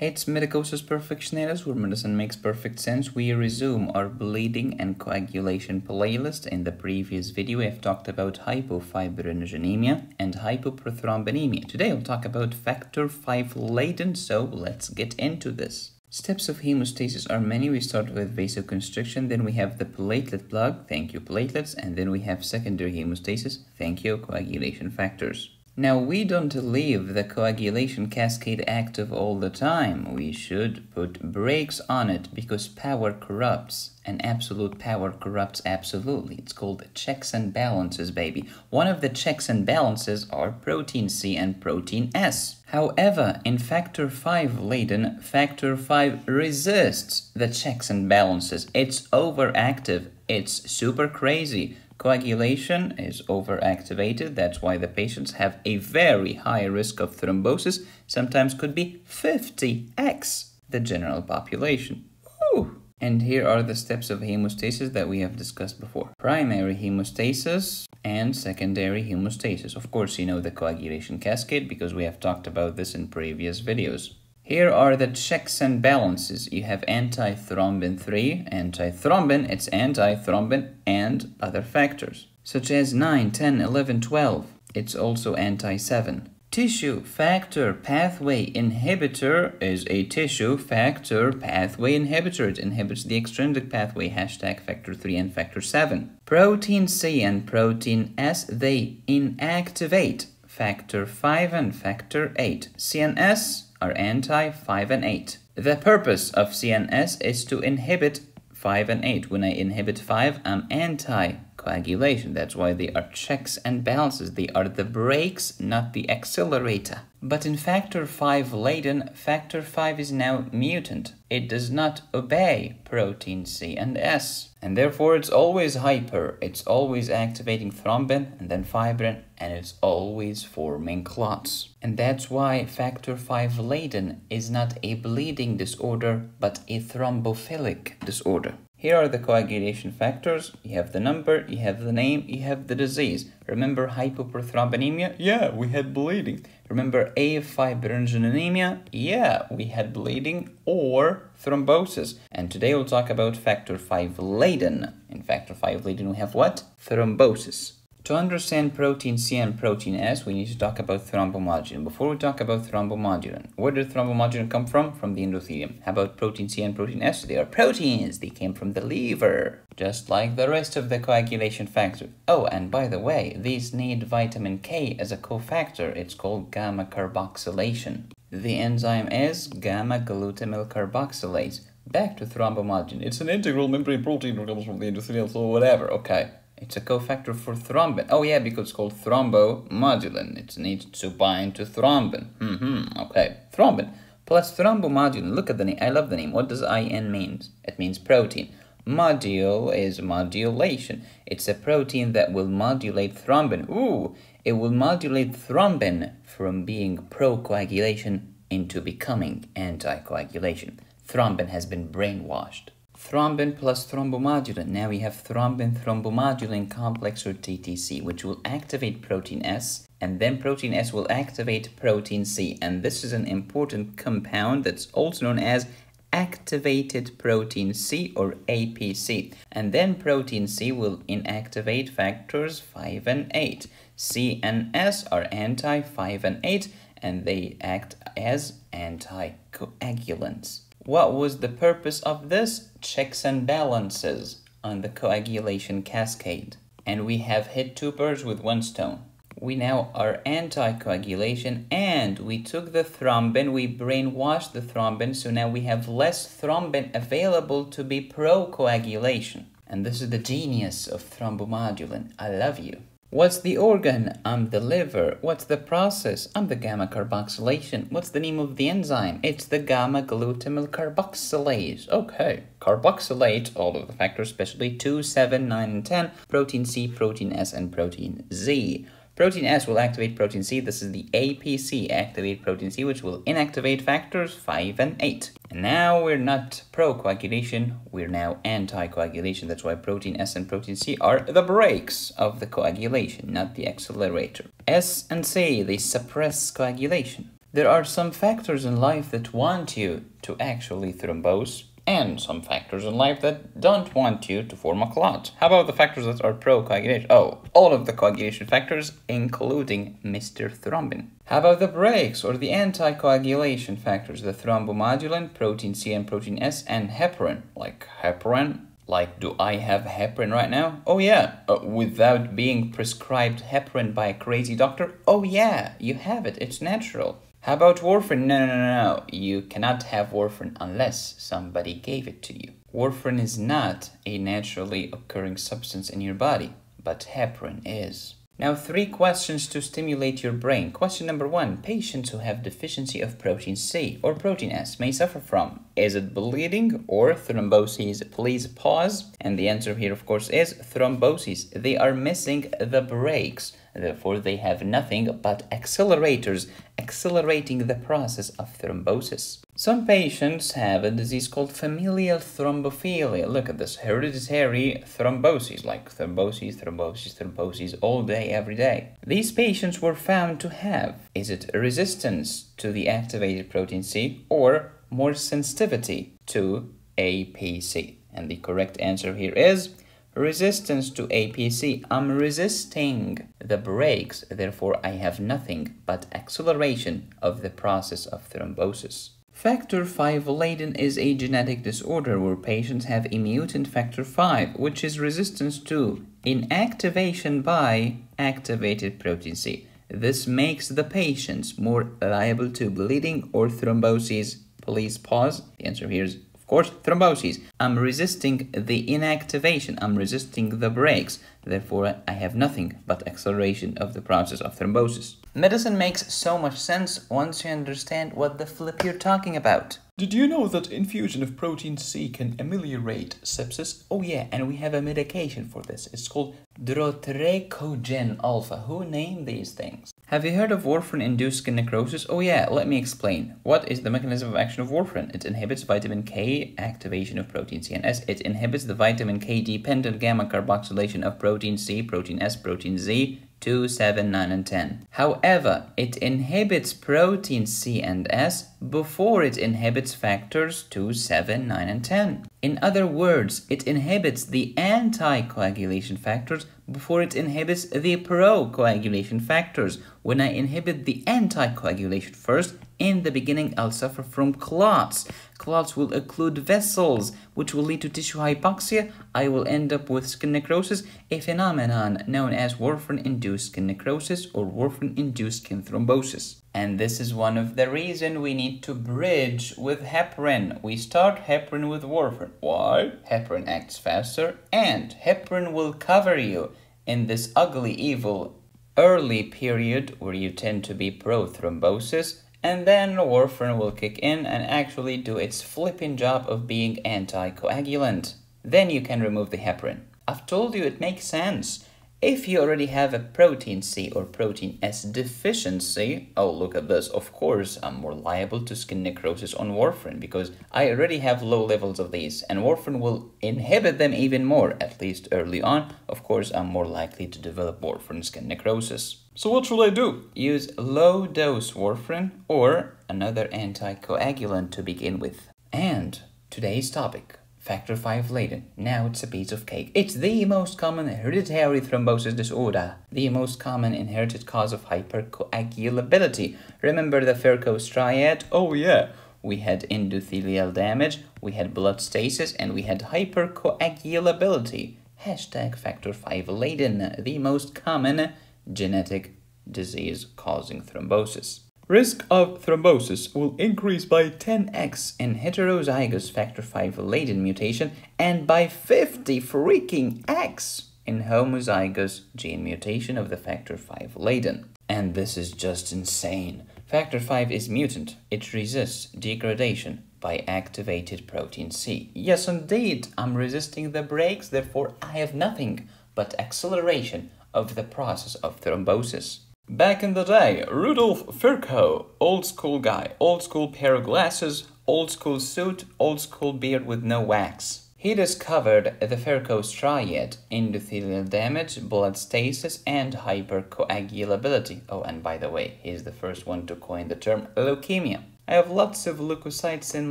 It's Medicosis Perfectionalis, where medicine makes perfect sense. We resume our bleeding and coagulation playlist. In the previous video, we have talked about hypofibrinogenemia and hypoprothrombinemia. Today, we'll talk about factor V Leiden, so let's get into this. Steps of hemostasis are many. We start with vasoconstriction, then we have the platelet plug, thank you platelets, and then we have secondary hemostasis, thank you coagulation factors. Now, we don't leave the coagulation cascade active all the time. We should put brakes on it because power corrupts and absolute power corrupts absolutely. It's called checks and balances, baby. One of the checks and balances are protein C and protein S. However, in factor V Leiden, factor V resists the checks and balances. It's overactive. It's super crazy. Coagulation is overactivated. That's why the patients have a very high risk of thrombosis, sometimes could be 50x the general population. Woo! And here are the steps of hemostasis that we have discussed before. Primary hemostasis and secondary hemostasis. Of course, you know the coagulation cascade because we have talked about this in previous videos. Here are the checks and balances. You have antithrombin 3, antithrombin, it's antithrombin and other factors, such as 9, 10, 11, 12. It's also anti-7. Tissue factor pathway inhibitor is a tissue factor pathway inhibitor. It inhibits the extrinsic pathway, hashtag factor 3 and factor 7. Protein C and protein S, they inactivate factor 5 and factor 8. CNS are anti 5 and 8. The purpose of CNS is to inhibit 5 and 8. When I inhibit 5, I'm anti coagulation. That's why they are checks and balances. They are the brakes, not the accelerator. But in factor V Leiden, factor V is now mutant. It does not obey protein C and S. And therefore it's always hyper. It's always activating thrombin and then fibrin and it's always forming clots. And that's why factor V Leiden is not a bleeding disorder but a thrombophilic disorder. Here are the coagulation factors. You have the number, you have the name, you have the disease. Remember hypoprothrombinemia? Yeah, we had bleeding. Remember afibrinogenemia? Yeah, we had bleeding or thrombosis. And today we'll talk about factor V Leiden. In factor V Leiden we have what? Thrombosis. To understand protein C and protein S, we need to talk about thrombomodulin. Before we talk about thrombomodulin, where did thrombomodulin come from? From the endothelium. How about protein C and protein S? They are proteins. They came from the liver, just like the rest of the coagulation factors. Oh, and by the way, these need vitamin K as a cofactor. It's called gamma carboxylation. The enzyme is gamma glutamyl carboxylase. Back to thrombomodulin. It's an integral membrane protein that comes from the endothelium, so whatever. Okay. It's a cofactor for thrombin. Oh yeah, because it's called thrombomodulin. It needs to bind to thrombin. Mm -hmm. Okay, thrombin plus thrombomodulin. Look at the name. I love the name. What does IN means? It means protein. Module is modulation. It's a protein that will modulate thrombin. Ooh, it will modulate thrombin from being procoagulation into becoming anticoagulation. Thrombin has been brainwashed thrombin plus thrombomodulin. Now we have thrombin thrombomodulin complex or TTC, which will activate protein S, and then protein S will activate protein C. And this is an important compound that's also known as activated protein C or APC. And then protein C will inactivate factors 5 and 8. C and S are anti 5 and 8, and they act as anticoagulants. What was the purpose of this? Checks and balances on the coagulation cascade. And we have hit two birds with one stone. We now are anticoagulation and we took the thrombin, we brainwashed the thrombin, so now we have less thrombin available to be procoagulation. And this is the genius of thrombomodulin. I love you. What's the organ? I'm the liver. What's the process? I'm the gamma carboxylation. What's the name of the enzyme? It's the gamma glutamyl carboxylase. Okay, carboxylate all of the factors, especially 2, 7, 9, and 10, protein C, protein S, and protein Z. Protein S will activate protein C. This is the APC, activate protein C, which will inactivate factors 5 and 8. And now we're not pro-coagulation, we're now anti-coagulation. That's why protein S and protein C are the brakes of the coagulation, not the accelerator. S and C, they suppress coagulation. There are some factors in life that want you to actually thrombose, and some factors in life that don't want you to form a clot. How about the factors that are pro-coagulation? Oh, all of the coagulation factors, including Mr. Thrombin. How about the brakes or the anticoagulation factors, the thrombomodulin, protein C and protein S, and heparin, like heparin, like, do I have heparin right now? Oh, yeah. Uh, without being prescribed heparin by a crazy doctor? Oh, yeah, you have it. It's natural. How about warfarin? No, no, no, no. You cannot have warfarin unless somebody gave it to you. Warfarin is not a naturally occurring substance in your body, but heparin is. Now, three questions to stimulate your brain. Question number one Patients who have deficiency of protein C or protein S may suffer from is it bleeding or thrombosis? Please pause. And the answer here, of course, is thrombosis. They are missing the brakes. Therefore, they have nothing but accelerators accelerating the process of thrombosis. Some patients have a disease called familial thrombophilia. Look at this hereditary thrombosis, like thrombosis, thrombosis, thrombosis all day, every day. These patients were found to have is it resistance to the activated protein C or more sensitivity to APC? And the correct answer here is resistance to APC. I'm resisting the brakes, therefore I have nothing but acceleration of the process of thrombosis. Factor V Leiden is a genetic disorder where patients have a mutant factor V, which is resistance to inactivation by activated protein C. This makes the patients more liable to bleeding or thrombosis. Please pause. The answer here is course, thrombosis. I'm resisting the inactivation. I'm resisting the brakes. Therefore, I have nothing but acceleration of the process of thrombosis. Medicine makes so much sense once you understand what the flip you're talking about. Did you know that infusion of protein C can ameliorate sepsis? Oh yeah, and we have a medication for this. It's called Drotrecogen alpha. Who named these things? Have you heard of warfarin-induced skin necrosis? Oh yeah, let me explain. What is the mechanism of action of warfarin? It inhibits vitamin K activation of protein C and S. It inhibits the vitamin K dependent gamma carboxylation of protein C, protein S, protein Z, 2, 7, 9, and 10. However, it inhibits protein C and S before it inhibits factors 2, 7, 9, and 10. In other words, it inhibits the anticoagulation factors before it inhibits the procoagulation factors. When I inhibit the anticoagulation first, in the beginning I'll suffer from clots. Clots will occlude vessels, which will lead to tissue hypoxia. I will end up with skin necrosis, a phenomenon known as warfarin-induced skin necrosis or warfarin-induced skin thrombosis. And this is one of the reasons we need to bridge with heparin. We start heparin with warfarin. Why? Heparin acts faster and heparin will cover you in this ugly, evil early period where you tend to be pro-thrombosis and then warfarin will kick in and actually do its flipping job of being anticoagulant. Then you can remove the heparin. I've told you it makes sense. If you already have a protein C or protein S deficiency, oh look at this, of course I'm more liable to skin necrosis on warfarin because I already have low levels of these and warfarin will inhibit them even more, at least early on. Of course I'm more likely to develop warfarin skin necrosis. So what should I do? Use low dose warfarin or another anticoagulant to begin with. And today's topic Factor V Leiden. Now it's a piece of cake. It's the most common hereditary thrombosis disorder, the most common inherited cause of hypercoagulability. Remember the Virchow's triad? Oh yeah. We had endothelial damage, we had blood stasis, and we had hypercoagulability. Hashtag Factor V Leiden, the most common genetic disease causing thrombosis. Risk of thrombosis will increase by 10x in heterozygous factor V Leiden mutation and by 50 freaking x in homozygous gene mutation of the factor V Leiden. And this is just insane. Factor V is mutant. It resists degradation by activated protein C. Yes, indeed, I'm resisting the brakes, therefore I have nothing but acceleration of the process of thrombosis. Back in the day, Rudolf Virchow, old school guy, old school pair of glasses, old school suit, old school beard with no wax. He discovered the Virchow's triad, endothelial damage, blood stasis, and hypercoagulability. Oh, and by the way, he's the first one to coin the term leukemia. I have lots of leukocytes in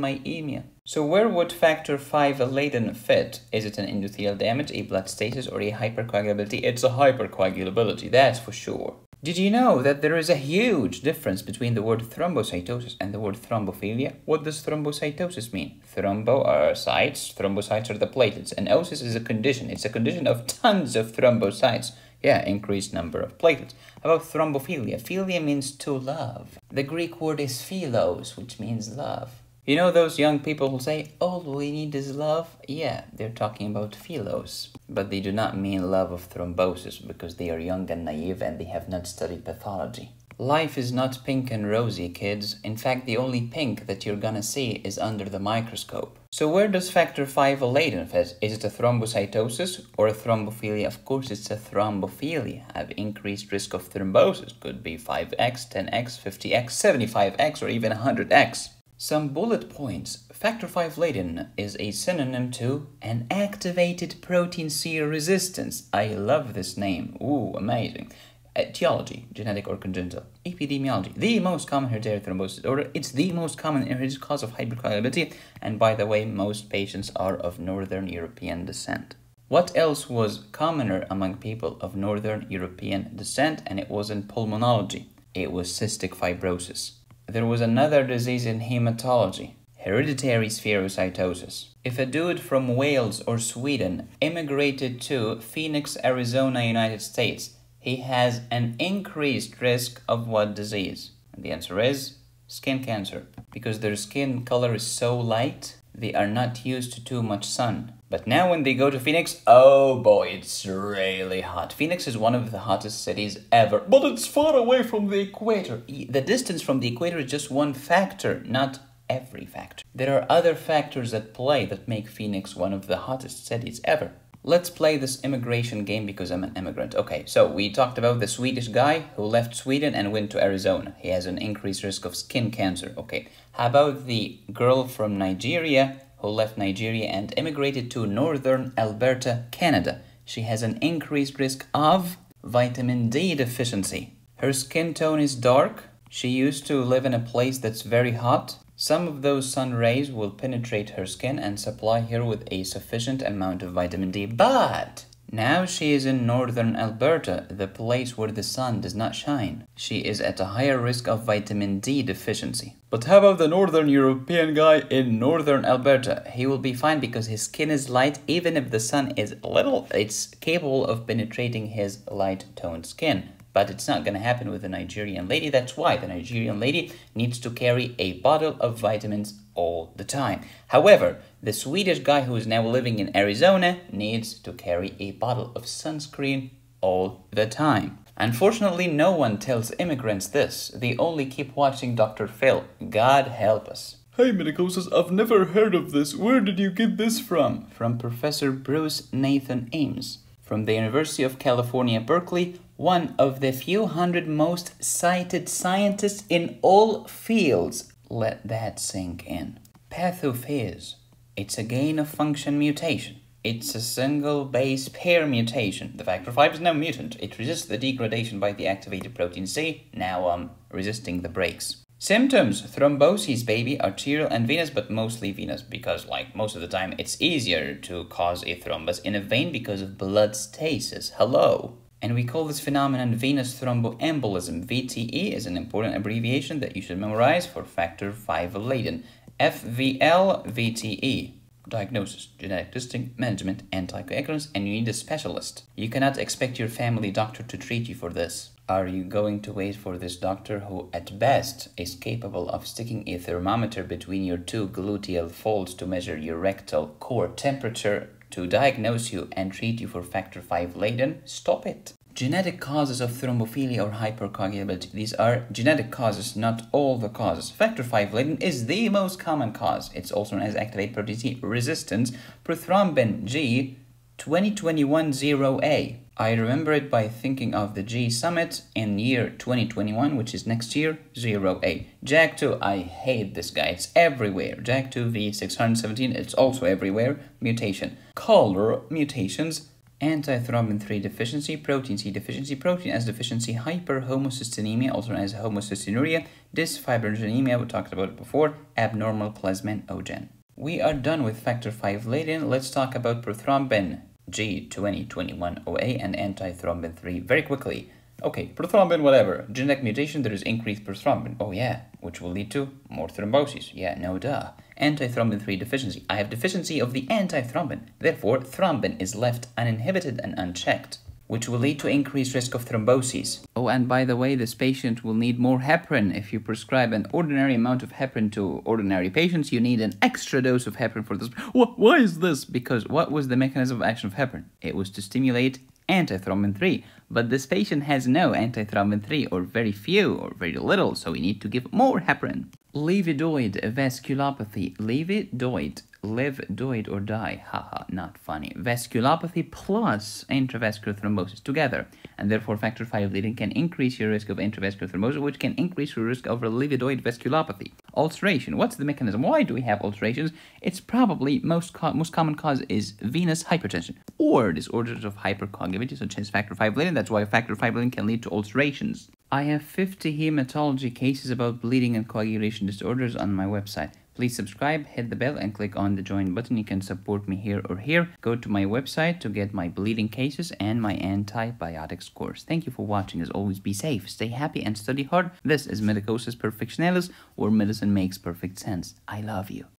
my emia. So where would factor V Leiden fit? Is it an endothelial damage, a blood stasis, or a hypercoagulability? It's a hypercoagulability, that's for sure. Did you know that there is a huge difference between the word thrombocytosis and the word thrombophilia? What does thrombocytosis mean? Thrombo are sites, thrombocytes are the platelets, and osis is a condition. It's a condition of tons of thrombocytes. Yeah, increased number of platelets. How about thrombophilia? Philia means to love. The Greek word is philos, which means love. You know those young people who say, all we need is love? Yeah, they're talking about philos. But they do not mean love of thrombosis because they are young and naive and they have not studied pathology. Life is not pink and rosy, kids. In fact, the only pink that you're gonna see is under the microscope. So where does factor V Leiden fit? Is it a thrombocytosis or a thrombophilia? Of course it's a thrombophilia. I have increased risk of thrombosis. Could be 5x, 10x, 50x, 75x, or even 100x. Some bullet points. Factor V Leiden is a synonym to an activated protein C resistance. I love this name. Ooh, amazing. Uh, Etiology, genetic or congenital. Epidemiology, the most common hereditary thrombosis disorder. It's the most common hereditary cause of hypercoagulability. And by the way, most patients are of Northern European descent. What else was commoner among people of Northern European descent? And it was in pulmonology. It was cystic fibrosis. There was another disease in hematology, hereditary spherocytosis. If a dude from Wales or Sweden immigrated to Phoenix, Arizona, United States, he has an increased risk of what disease? And the answer is skin cancer. Because their skin color is so light, they are not used to too much sun. But now when they go to Phoenix, oh boy, it's really hot. Phoenix is one of the hottest cities ever. But it's far away from the equator. The distance from the equator is just one factor, not every factor. There are other factors at play that make Phoenix one of the hottest cities ever. Let's play this immigration game because I'm an immigrant. Okay, so we talked about the Swedish guy who left Sweden and went to Arizona. He has an increased risk of skin cancer. Okay, how about the girl from Nigeria who left Nigeria and immigrated to northern Alberta, Canada. She has an increased risk of vitamin D deficiency. Her skin tone is dark. She used to live in a place that's very hot. Some of those sun rays will penetrate her skin and supply her with a sufficient amount of vitamin D. But now she is in northern Alberta, the place where the sun does not shine. She is at a higher risk of vitamin D deficiency. But how about the northern European guy in northern Alberta? He will be fine because his skin is light, even if the sun is little, it's capable of penetrating his light toned skin but it's not going to happen with the Nigerian lady. That's why the Nigerian lady needs to carry a bottle of vitamins all the time. However, the Swedish guy who is now living in Arizona needs to carry a bottle of sunscreen all the time. Unfortunately, no one tells immigrants this. They only keep watching Dr. Phil. God help us. Hey, Medicosis, I've never heard of this. Where did you get this from? From Professor Bruce Nathan Ames from the University of California, Berkeley, one of the few hundred most cited scientists in all fields. Let that sink in. Path of Pathophase. It's a gain of function mutation. It's a single base pair mutation. The factor V is now mutant. It resists the degradation by the activated protein C, now um, resisting the brakes. Symptoms thrombosis, baby, arterial and venous, but mostly venous because, like, most of the time it's easier to cause a thrombus in a vein because of blood stasis. Hello. And we call this phenomenon venous thromboembolism. VTE is an important abbreviation that you should memorize for factor V Leiden. FVL VTE. Diagnosis, genetic testing, management, and anticoagulants, and you need a specialist. You cannot expect your family doctor to treat you for this. Are you going to wait for this doctor who, at best, is capable of sticking a thermometer between your two gluteal folds to measure your rectal core temperature to diagnose you and treat you for factor V Leiden? Stop it. Genetic causes of thrombophilia or hypercoagulability. These are genetic causes, not all the causes. Factor V Leiden is the most common cause. It's also known as activated protein resistance, prothrombin G 2021 0A. I remember it by thinking of the G Summit in year 2021, which is next year, 0A. JAK2, I hate this guy, it's everywhere. JAK2 V617, it's also everywhere. Mutation. Color mutations. Antithrombin 3 deficiency, protein C deficiency, protein S deficiency, hyperhomocystinemia, also known as homocystinuria, dysfibrinogenemia, we talked about it before, abnormal plasminogen. We are done with factor V Leiden. Let's talk about prothrombin G20210A and antithrombin 3 very quickly. Okay, prothrombin, whatever. Genetic mutation, there is increased prothrombin. Oh, yeah, which will lead to more thrombosis. Yeah, no duh. Antithrombin 3 deficiency. I have deficiency of the antithrombin. Therefore, thrombin is left uninhibited and unchecked which will lead to increased risk of thrombosis. Oh, and by the way, this patient will need more heparin. If you prescribe an ordinary amount of heparin to ordinary patients, you need an extra dose of heparin for this. Why is this? Because what was the mechanism of action of heparin? It was to stimulate antithrombin 3. But this patient has no antithrombin 3, or very few, or very little, so we need to give more heparin. Livedoid vasculopathy. Livedoid live, do it, or die. Haha, not funny. Vasculopathy plus intravascular thrombosis together. And therefore, factor V Leiden can increase your risk of intravascular thrombosis, which can increase your risk of livedoid vasculopathy. Ulceration. What's the mechanism? Why do we have ulcerations? It's probably most co most common cause is venous hypertension or disorders of hypercoagulability, such as factor V Leiden. That's why factor V Leiden can lead to ulcerations. I have 50 hematology cases about bleeding and coagulation disorders on my website. Please subscribe, hit the bell, and click on the join button. You can support me here or here. Go to my website to get my bleeding cases and my antibiotics course. Thank you for watching. As always, be safe, stay happy, and study hard. This is Medicosis Perfectionalis, where medicine makes perfect sense. I love you.